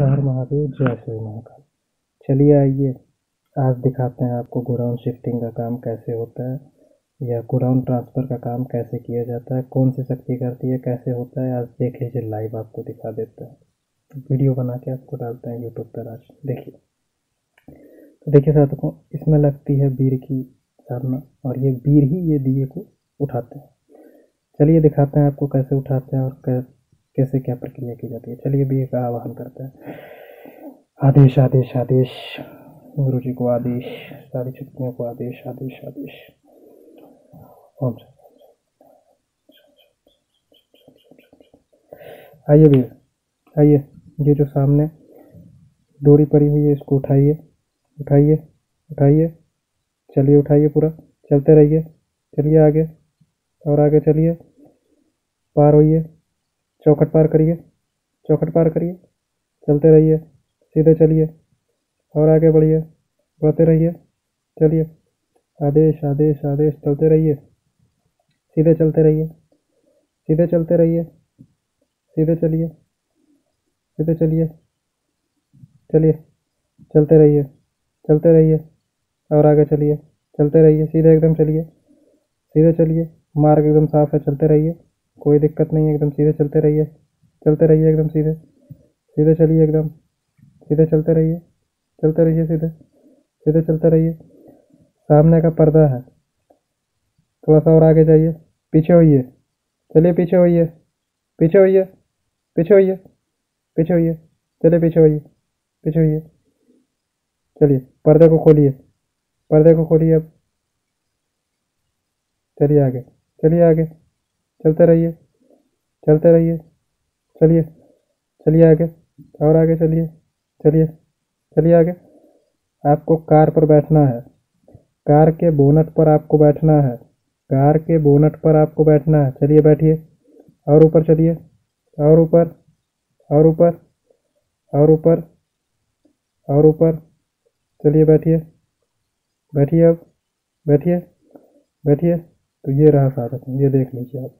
हर महादेव, जय श्री महाकाल। चलिए आइए, आज दिखाते हैं आपको गोडाउन शिफ्टिंग का काम कैसे होता है, या गोडाउन ट्रांसफ़र का काम कैसे किया जाता है, कौन सी शक्ति करती है, कैसे होता है, आज देख लीजिए लाइव आपको दिखा देते हैं। तो वीडियो बना के आपको डालते हैं यूट्यूब पर आज। देखिए तो देखिए साथियों, इसमें लगती है बीर की साधना और ये बीर ही ये दिए को उठाते हैं। चलिए दिखाते हैं आपको कैसे उठाते हैं और कैसे क्या प्रक्रिया की जाती है? चलिए भी एक आवाहन करते हैं। आदेश आदेश आदेश। गुरु जी को आदेश, सारी शक्तियों को आदेश आदेश आदेश। ओम आइए भी आइए। ये जो सामने डोरी पड़ी हुई है, इसको उठाइए उठाइए उठाइए। चलिए उठाइए पूरा। चलते रहिए। चलिए आगे और आगे चलिए। पार होइए। चौखट पार करिए, चौखट पार करिए, चलते रहिए, सीधे चलिए, और आगे बढ़िए, बढ़ते रहिए, चलिए, आदेश आदेश आदेश, चलते रहिए, सीधे चलते रहिए, सीधे चलते रहिए, सीधे चलिए सीधे चलिए चलिए, चलते रहिए चलते रहिए, और आगे चलिए, चलते रहिए, सीधे एकदम चलिए, सीधे चलिए, मार्ग एकदम साफ़ है, चलते रहिए। कोई दिक्कत नहीं है, एकदम सीधे चलते रहिए। चलते रहिए एकदम सीधे। सीधे चलिए एकदम। सीधे चलते रहिए। चलते रहिए सीधे। सीधे चलते रहिए। सामने का पर्दा है। थोड़ा सा और आगे जाइए। पीछे होइए। चलिए पीछे होइए। पीछे होइए। पीछे होइए। पीछे होइए। चलिए पीछे होइए। पीछे होइए। चलिए, पर्दे को खोलिए। पर्दे को खोलिए अब। चलिए आगे। चलिए आगे। चलते रहिए चलते रहिए, चलिए चलिए आगे, और आगे चलिए चलिए चलिए आगे। आपको कार पर बैठना है, कार के बोनट पर आपको बैठना है, कार के बोनट पर आपको बैठना है। चलिए बैठिए, और ऊपर चलिए, और ऊपर और ऊपर और ऊपर और ऊपर। चलिए बैठिए बैठिए अब, बैठिए बैठिए। तो ये रहा साधक ये देख लीजिए आप।